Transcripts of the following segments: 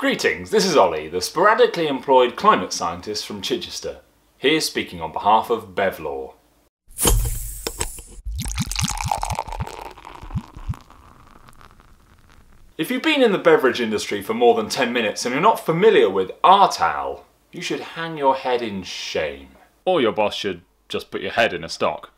Greetings, this is Ollie, the sporadically employed climate scientist from Chichester, here speaking on behalf of Bevlaw. If you've been in the beverage industry for more than 10 minutes and you're not familiar with Artal, you should hang your head in shame. Or your boss should just put your head in a stock.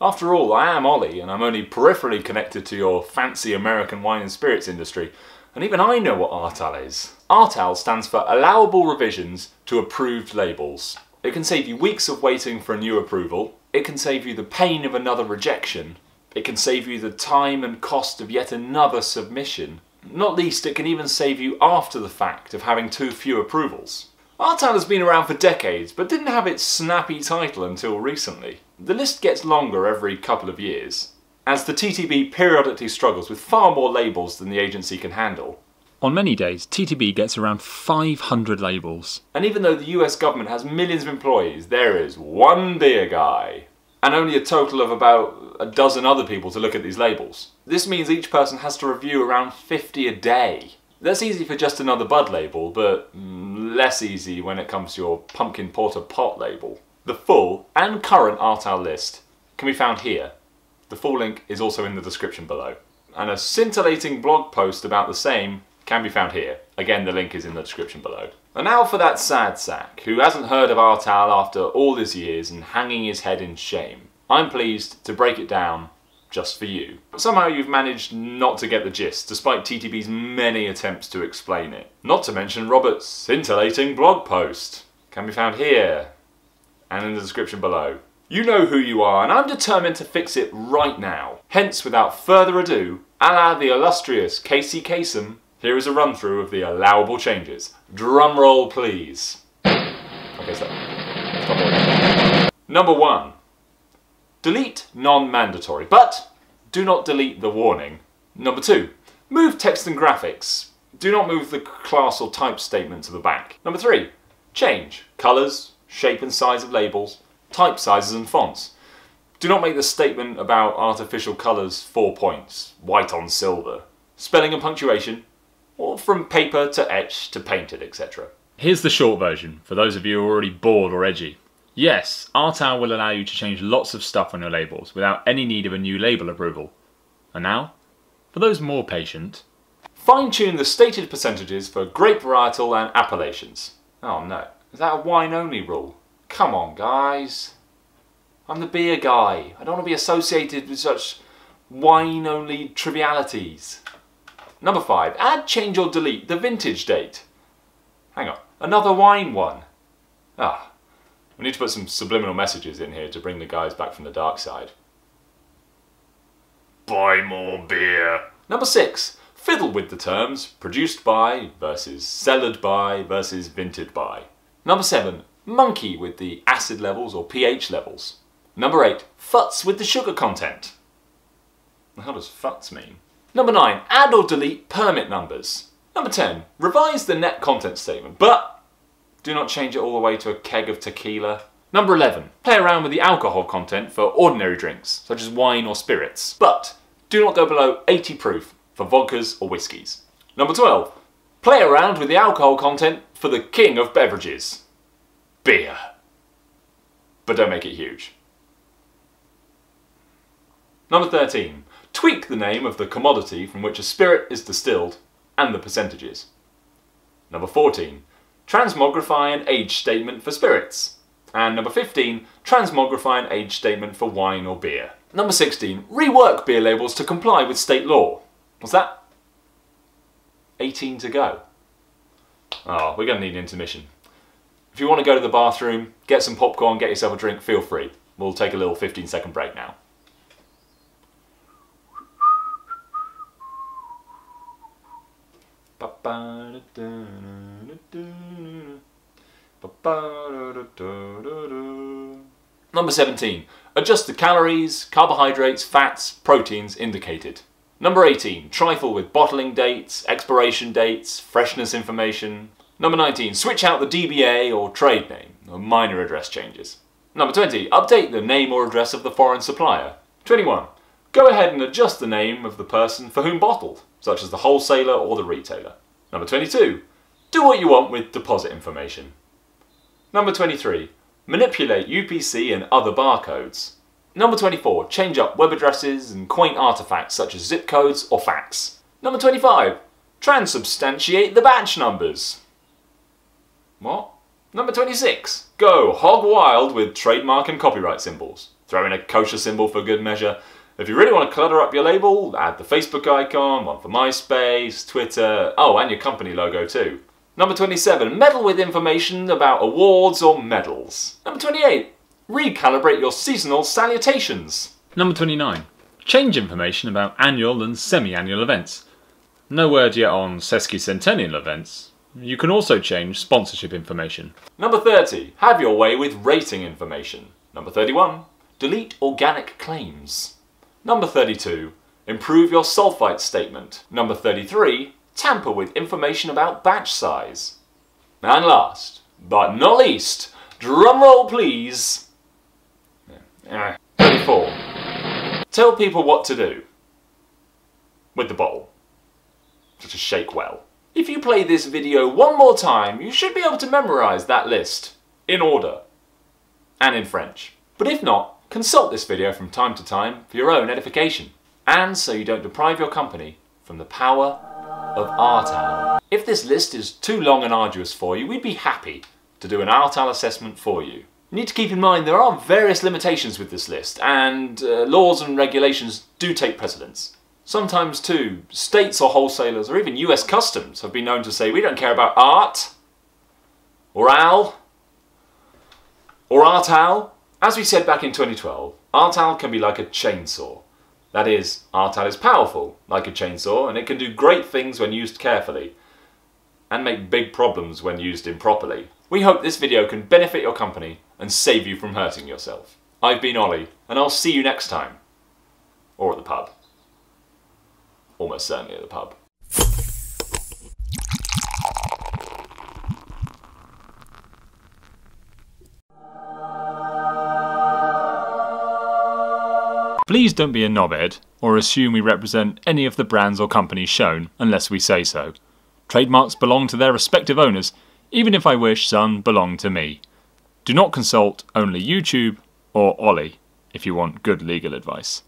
After all, I am Ollie, and I'm only peripherally connected to your fancy American wine and spirits industry, and even I know what ARTAL is. ARTAL stands for Allowable Revisions to Approved Labels. It can save you weeks of waiting for a new approval, it can save you the pain of another rejection, it can save you the time and cost of yet another submission. Not least, it can even save you after the fact of having too few approvals. Artal has been around for decades, but didn't have its snappy title until recently. The list gets longer every couple of years, as the TTB periodically struggles with far more labels than the agency can handle. On many days, TTB gets around 500 labels. And even though the US government has millions of employees, there is one beer guy, and only a total of about a dozen other people to look at these labels. This means each person has to review around 50 a day. That's easy for just another Bud label, but mm, less easy when it comes to your pumpkin porter pot label. The full and current Artal list can be found here. The full link is also in the description below. And a scintillating blog post about the same can be found here. Again, the link is in the description below. And now for that sad sack who hasn't heard of Artal after all these years and hanging his head in shame. I'm pleased to break it down just for you. Somehow you've managed not to get the gist, despite TTB's many attempts to explain it. Not to mention Robert's scintillating blog post. Can be found here, and in the description below. You know who you are, and I'm determined to fix it right now. Hence, without further ado, a la the illustrious Casey Kasem, here is a run through of the allowable changes. Drum roll, please. Okay, stop. Stop Number one, delete non-mandatory, but do not delete the warning. Number two, move text and graphics. Do not move the class or type statement to the back. Number three, change colours, shape and size of labels, type sizes and fonts. Do not make the statement about artificial colours four points, white on silver. Spelling and punctuation, or from paper to etch to painted, etc. Here's the short version for those of you who are already bored or edgy. Yes, Artal will allow you to change lots of stuff on your labels without any need of a new label approval. And now, for those more patient, fine tune the stated percentages for grape varietal and appellations. Oh no, is that a wine only rule? Come on, guys. I'm the beer guy. I don't want to be associated with such wine only trivialities. Number five, add, change or delete the vintage date. Hang on, another wine one. Ah, we need to put some subliminal messages in here to bring the guys back from the dark side. Buy more beer. Number six, fiddle with the terms produced by versus cellared by versus vinted by. Number seven, monkey with the acid levels or pH levels. Number eight, futz with the sugar content. How does futz mean? Number nine, add or delete permit numbers. Number 10, revise the net content statement, but do not change it all the way to a keg of tequila. Number 11. Play around with the alcohol content for ordinary drinks, such as wine or spirits, but do not go below 80 proof for vodkas or whiskies. Number 12. Play around with the alcohol content for the king of beverages. Beer. But don't make it huge. Number 13. Tweak the name of the commodity from which a spirit is distilled and the percentages. Number 14 transmogrify an age statement for spirits. And number 15, transmogrify an age statement for wine or beer. Number 16, rework beer labels to comply with state law. What's that? 18 to go. Oh, we're going to need an intermission. If you want to go to the bathroom, get some popcorn, get yourself a drink, feel free. We'll take a little 15 second break now. Number 17. Adjust the calories, carbohydrates, fats, proteins indicated. Number 18. Trifle with bottling dates, expiration dates, freshness information. Number 19. Switch out the DBA or trade name, or minor address changes. Number 20. Update the name or address of the foreign supplier. 21. Go ahead and adjust the name of the person for whom bottled, such as the wholesaler or the retailer. Number 22. Do what you want with deposit information. Number 23. Manipulate UPC and other barcodes. Number 24. Change up web addresses and quaint artifacts such as zip codes or fax. Number 25. Transubstantiate the batch numbers. What? Number 26. Go hog wild with trademark and copyright symbols. Throw in a kosher symbol for good measure. If you really want to clutter up your label, add the Facebook icon, one for MySpace, Twitter, oh, and your company logo too. Number 27. Meddle with information about awards or medals. Number 28. Recalibrate your seasonal salutations. Number 29. Change information about annual and semi-annual events. No word yet on sesquicentennial events. You can also change sponsorship information. Number 30. Have your way with rating information. Number 31. Delete organic claims. Number 32. Improve your sulfite statement. Number 33. Tamper with information about batch size. And last, but not least, drumroll please. 34. Tell people what to do with the bottle. Just shake well. If you play this video one more time, you should be able to memorize that list in order and in French. But if not, consult this video from time to time for your own edification and so you don't deprive your company from the power of ARTAL. If this list is too long and arduous for you, we'd be happy to do an ARTAL assessment for you. You need to keep in mind there are various limitations with this list, and uh, laws and regulations do take precedence. Sometimes too, states or wholesalers or even US customs have been known to say we don't care about art, or AL, or ARTAL. As we said back in 2012, ARTAL can be like a chainsaw. That is, ARTAL is powerful, like a chainsaw, and it can do great things when used carefully, and make big problems when used improperly. We hope this video can benefit your company and save you from hurting yourself. I've been Ollie, and I'll see you next time. Or at the pub. Almost certainly at the pub. Please don't be a knobhead or assume we represent any of the brands or companies shown unless we say so. Trademarks belong to their respective owners, even if I wish some belong to me. Do not consult only YouTube or Ollie if you want good legal advice.